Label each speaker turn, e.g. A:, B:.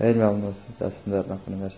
A: خیلی ممنون استاد دستون در نکنه مرسی